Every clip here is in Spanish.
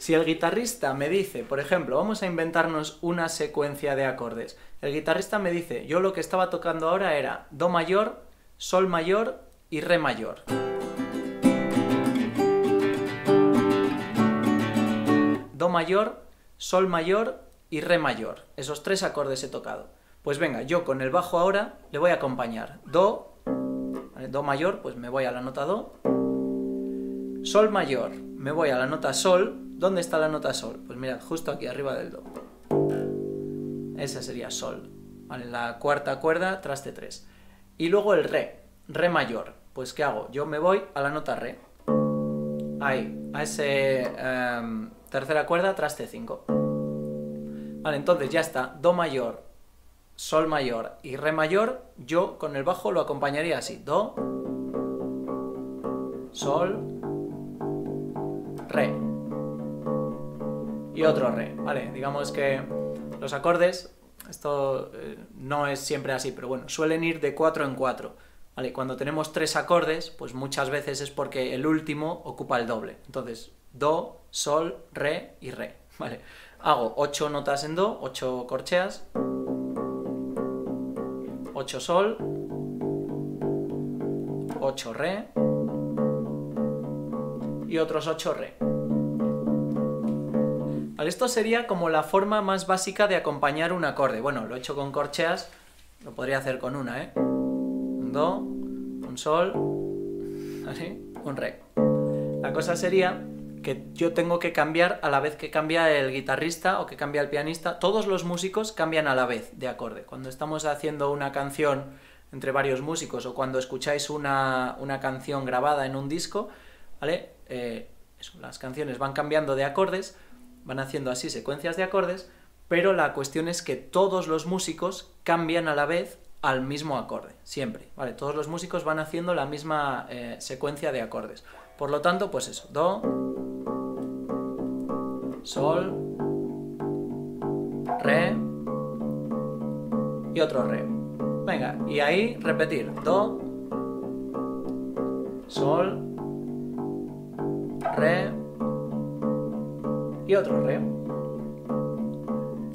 Si el guitarrista me dice, por ejemplo, vamos a inventarnos una secuencia de acordes. El guitarrista me dice, yo lo que estaba tocando ahora era Do mayor, Sol mayor y Re mayor. Do mayor, Sol mayor y Re mayor. Esos tres acordes he tocado. Pues venga, yo con el bajo ahora le voy a acompañar. Do, Do mayor, pues me voy a la nota Do. Sol mayor, me voy a la nota Sol. ¿Dónde está la nota Sol? Pues mira, justo aquí arriba del Do. Esa sería Sol. Vale, la cuarta cuerda, traste 3. Y luego el Re, Re mayor. Pues ¿qué hago? Yo me voy a la nota Re. Ahí, a ese em, tercera cuerda, traste 5. Vale, entonces ya está. Do mayor, Sol mayor y Re mayor, yo con el bajo lo acompañaría así. Do, Sol, Re. Y otro Re. Vale, digamos que los acordes, esto eh, no es siempre así, pero bueno, suelen ir de 4 en 4. Vale, cuando tenemos tres acordes, pues muchas veces es porque el último ocupa el doble. Entonces, Do, Sol, Re y Re. Vale, hago 8 notas en Do, 8 corcheas. 8 sol, 8 re y otros 8 re. Esto sería como la forma más básica de acompañar un acorde. Bueno, lo he hecho con corcheas, lo podría hacer con una, ¿eh? Un do, un sol, un re. La cosa sería que yo tengo que cambiar a la vez que cambia el guitarrista o que cambia el pianista. Todos los músicos cambian a la vez de acorde. Cuando estamos haciendo una canción entre varios músicos o cuando escucháis una, canción grabada en un disco, ¿vale? Eh, las canciones van cambiando de acordes, van haciendo así secuencias de acordes, pero la cuestión es que todos los músicos cambian a la vez al mismo acorde, siempre, ¿vale? Todos los músicos van haciendo la misma eh, secuencia de acordes. Por lo tanto, pues eso, do, sol, re y otro re. Venga, y ahí repetir, do, sol, re y otro re.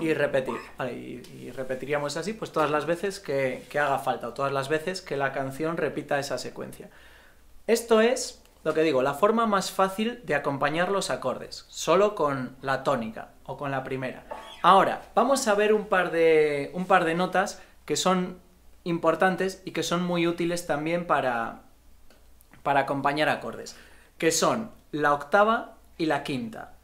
Y repetir, y, repetiríamos así pues todas las veces que, que haga falta o todas las veces que la canción repita esa secuencia. Esto es lo que digo, la forma más fácil de acompañar los acordes, solo con la tónica o con la primera. Ahora, vamos a ver un par de, un par de notas que son importantes y que son muy útiles también para, para acompañar acordes, que son la octava y la quinta.